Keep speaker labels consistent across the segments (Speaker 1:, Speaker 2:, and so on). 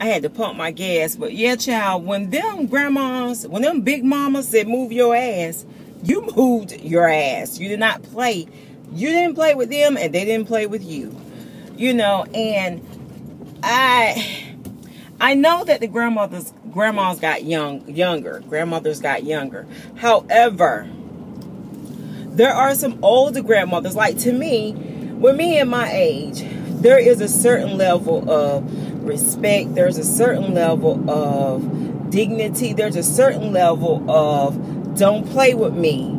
Speaker 1: I had to pump my gas. But yeah, child, when them grandmas, when them big mamas said move your ass, you moved your ass. You did not play. You didn't play with them and they didn't play with you. You know, and I I know that the grandmothers grandmas got young younger. Grandmothers got younger. However, there are some older grandmothers, like to me, with me and my age, there is a certain level of respect, there's a certain level of dignity, there's a certain level of don't play with me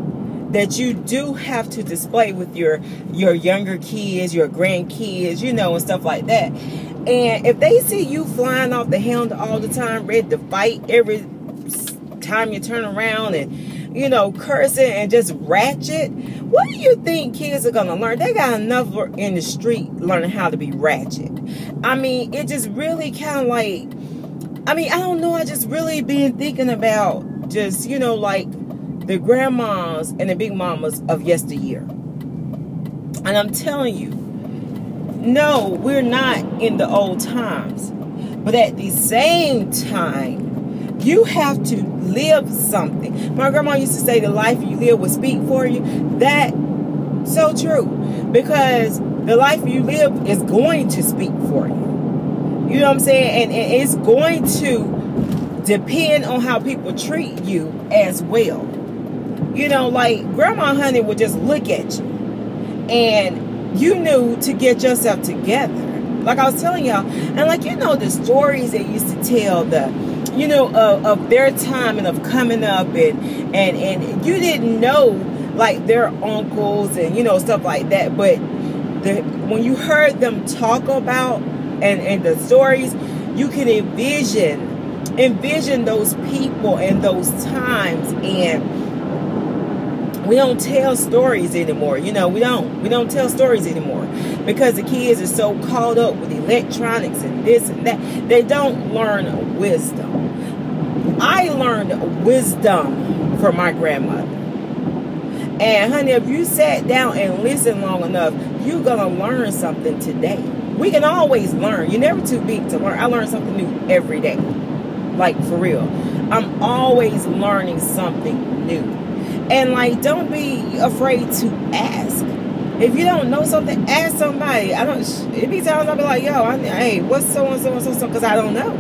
Speaker 1: that you do have to display with your your younger kids, your grandkids, you know, and stuff like that. And if they see you flying off the handle all the time, ready to fight every time you turn around and you know cursing and just ratchet, what do you think kids are gonna learn? They got enough in the street learning how to be ratchet. I mean, it just really kind of like, I mean, I don't know. I just really been thinking about just you know like the grandmas and the big mamas of yesteryear. And I'm telling you, no, we're not in the old times. But at the same time, you have to live something. My grandma used to say the life you live will speak for you. That so true. Because the life you live is going to speak for you. You know what I'm saying? And, it's going to depend on how people treat you as well. You know, like Grandma Honey would just look at you and you knew to get yourself together. Like I was telling y'all, and like you know the stories they used to tell the you know of, of their time and of coming up and and and you didn't know like their uncles and you know stuff like that but the when you heard them talk about and and the stories you can envision envision those people and those times and we don't tell stories anymore. You know, we don't. We don't tell stories anymore because the kids are so caught up with electronics and this and that. They don't learn wisdom. I learned wisdom from my grandmother. And honey, if you sat down and listened long enough, you're gonna learn something today. We can always learn. You're never too big to learn. I learn something new every day. Like for real. I'm always learning something new. And like, don't be afraid to ask. If you don't know something, ask somebody. I don't. It be times I'll be like, yo, I, hey, what's so and so and so so? Because I don't know.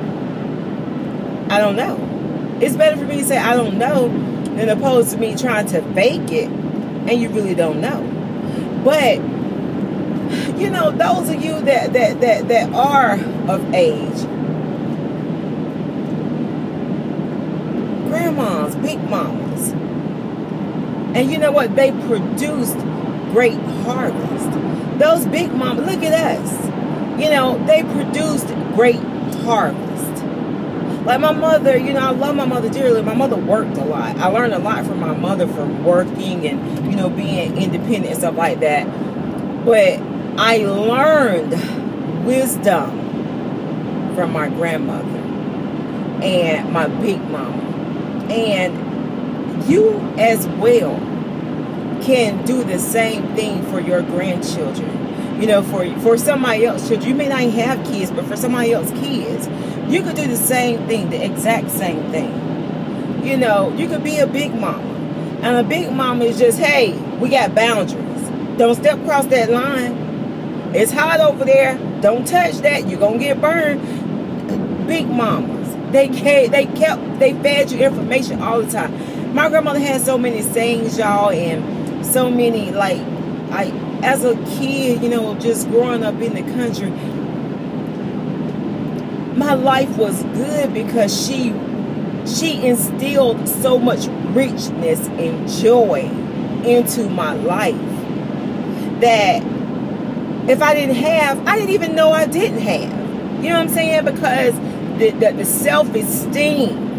Speaker 1: I don't know. It's better for me to say I don't know than opposed to me trying to fake it and you really don't know. But you know, those of you that that that that are of age, grandmas, big mamas and you know what? They produced great harvest. Those big mamas, look at us. You know, they produced great harvest. Like my mother, you know, I love my mother dearly. My mother worked a lot. I learned a lot from my mother from working and, you know, being independent and stuff like that. But I learned wisdom from my grandmother and my big mama. And you as well can do the same thing for your grandchildren. You know, for for somebody else children, you may not have kids, but for somebody else kids, you could do the same thing, the exact same thing. You know, you could be a big mama. And a big mama is just, hey, we got boundaries. Don't step across that line. It's hot over there. Don't touch that. You're gonna get burned. Big mamas. They they kept they fed you information all the time my grandmother had so many sayings, y'all, and so many like I as a kid, you know, just growing up in the country, my life was good because she she instilled so much richness and joy into my life that if I didn't have, I didn't even know I didn't have. You know what I'm saying? Because the, the, the self-esteem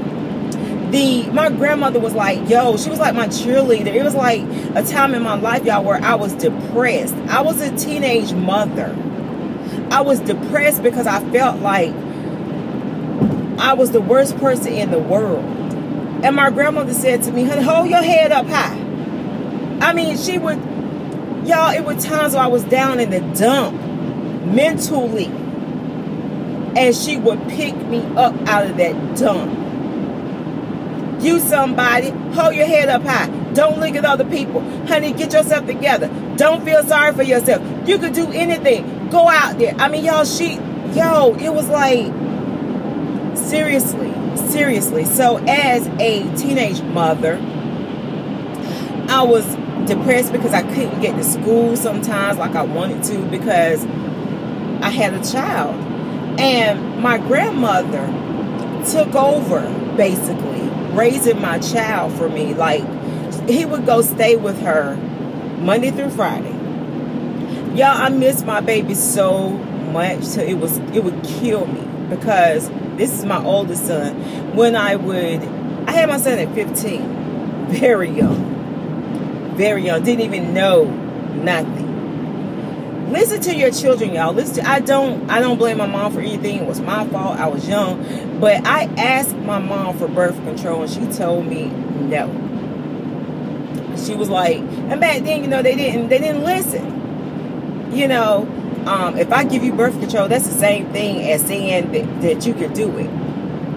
Speaker 1: the my grandmother was like, yo, she was like my cheerleader. It was like a time in my life, y'all, where I was depressed. I was a teenage mother. I was depressed because I felt like I was the worst person in the world. And my grandmother said to me, honey, hold your head up high. I mean, she would, y'all, it were times I was down in the dump mentally. and she would pick me up out of that dump. You somebody, hold your head up high. Don't look at other people. Honey, get yourself together. Don't feel sorry for yourself. You could do anything. Go out there. I mean, y'all, she, yo, it was like, seriously, seriously. So as a teenage mother, I was depressed because I couldn't get to school sometimes like I wanted to because I had a child. And my grandmother took over basically raising my child for me. Like he would go stay with her Monday through Friday. Y'all, I miss my baby so much so it was it would kill me because this is my oldest son. When I would I had my son at 15, very young. Very young. Didn't even know nothing. Listen to your children y'all. Listen to, i don't i don't blame my mom for anything. It was my fault. I was young. But i asked my mom for birth control and she told me no. She was like and back then you know they didn't they didn't listen. You know um, if i give you birth control that's the same thing as saying that, that you could do it.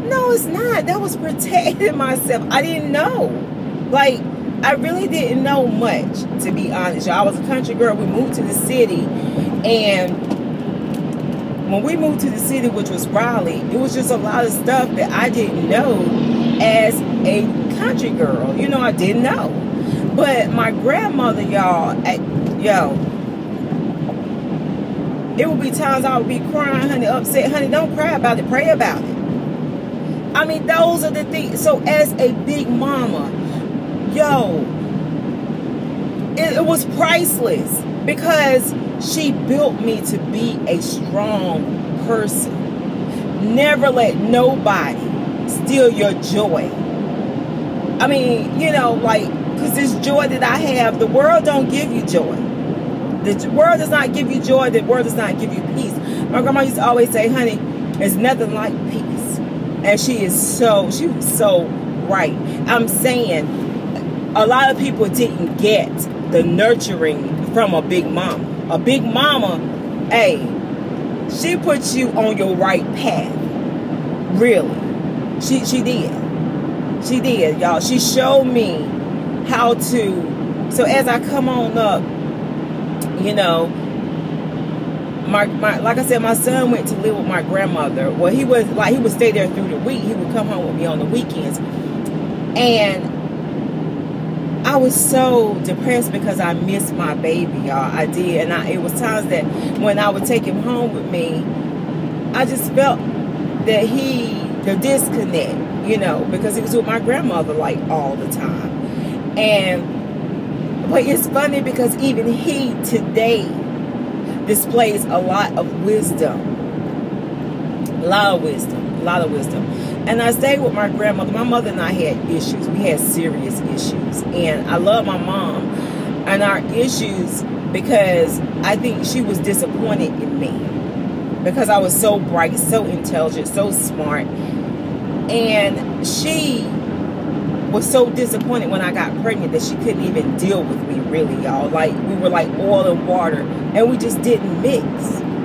Speaker 1: No it's not. That was protecting myself. I didn't know. Like I really didn't know much, to be honest. I was a country girl. We moved to the city, and when we moved to the city, which was Raleigh, it was just a lot of stuff that I didn't know as a country girl. You know, I didn't know. But my grandmother, y'all, yo, there would be times I would be crying, honey, upset. Honey, don't cry about it. Pray about it. I mean, those are the things. So as a big mama, yo, it, it was priceless because she built me to be a strong person. Never let nobody steal your joy. I mean, you know, like, because this joy that I have, the world don't give you joy. The world does not give you joy. The world does not give you peace. My grandma used to always say, honey, it's nothing like peace. And she is so, she was so right. I'm saying a lot of people didn't get the nurturing from a big mama. A big mama, hey, she puts you on your right path. Really. She she did. She did, y'all. She showed me how to so as I come on up, you know, my, my like I said, my son went to live with my grandmother. Well, he was like he would stay there through the week. He would come home with me on the weekends. And I was so depressed because I missed my baby, y'all. I did. And I, it was times that when I would take him home with me, I just felt that he, the disconnect, you know, because he was with my grandmother like all the time. And, but it's funny because even he today displays a lot of wisdom. A lot of wisdom. A lot of wisdom. And I stayed with my grandmother. My mother and I had issues. We had serious issues. And I love my mom and our issues because I think she was disappointed in me. Because I was so bright, so intelligent, so smart. And she was so disappointed when I got pregnant that she couldn't even deal with me, really, y'all. Like, we were like oil and water. And we just didn't mix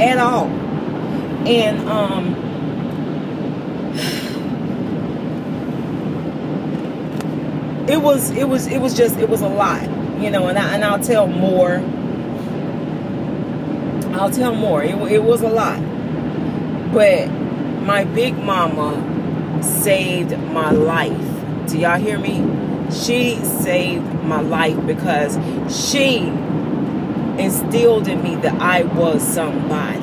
Speaker 1: at all. And, um, it was it was it was just it was a lot you know and, I, and i'll tell more. I'll tell more. It, it was a lot. But my big mama saved my life. Do y'all hear me? She saved my life because she instilled in me that i was somebody.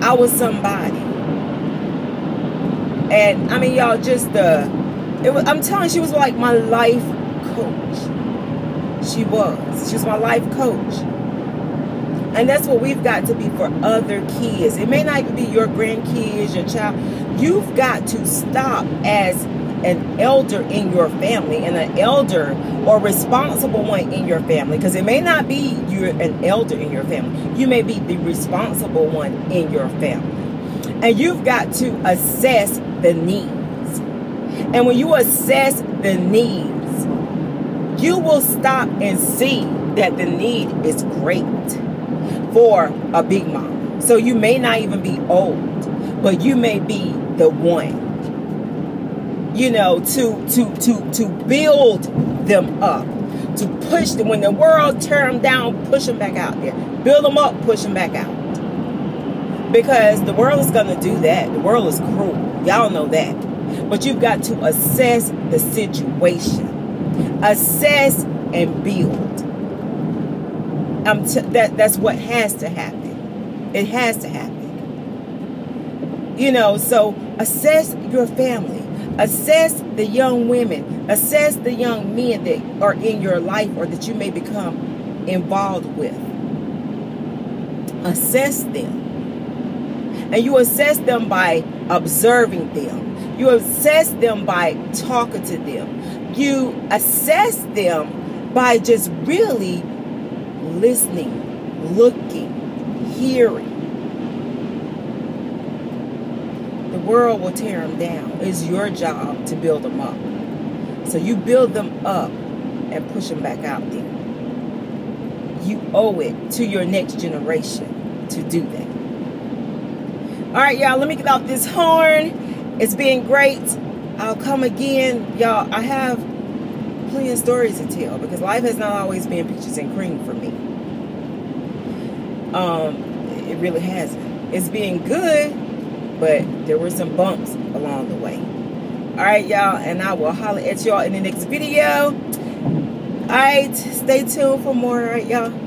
Speaker 1: I was somebody. And i mean y'all just the it was, I'm telling you, she was like my life coach. She was. She was my life coach. And that's what we've got to be for other kids. It may not even be your grandkids, your child. You've got to stop as an elder in your family and an elder or responsible one in your family because it may not be you're an elder in your family you may be the responsible one in your family and you've got to assess the need and when you assess the needs, you will stop and see that the need is great for a big mom. So you may not even be old, but you may be the one. You know, to to to to build them up, to push them when the world tear them down, push them back out there. Build them up, push them back out. Because the world is going to do that. The world is cruel. Y'all know that. But you've got to assess the situation. Assess and build. Um, that that's what has to happen. It has to happen. You know, so assess your family. Assess the young women. Assess the young men that are in your life or that you may become involved with. Assess them and you assess them by observing them. You assess them by talking to them. You assess them by just really listening, looking, hearing. The world will tear them down. It's your job to build them up. So you build them up and push them back out there. You owe it to your next generation to do that. All right, y'all, let me get off this horn. It's been great. I'll come again. Y'all, I have plenty of stories to tell because life has not always been peaches and cream for me. Um, it really hasn't. It's been good, but there were some bumps along the way. All right, y'all, and I will holler at y'all in the next video. All right, stay tuned for more, all right, y'all.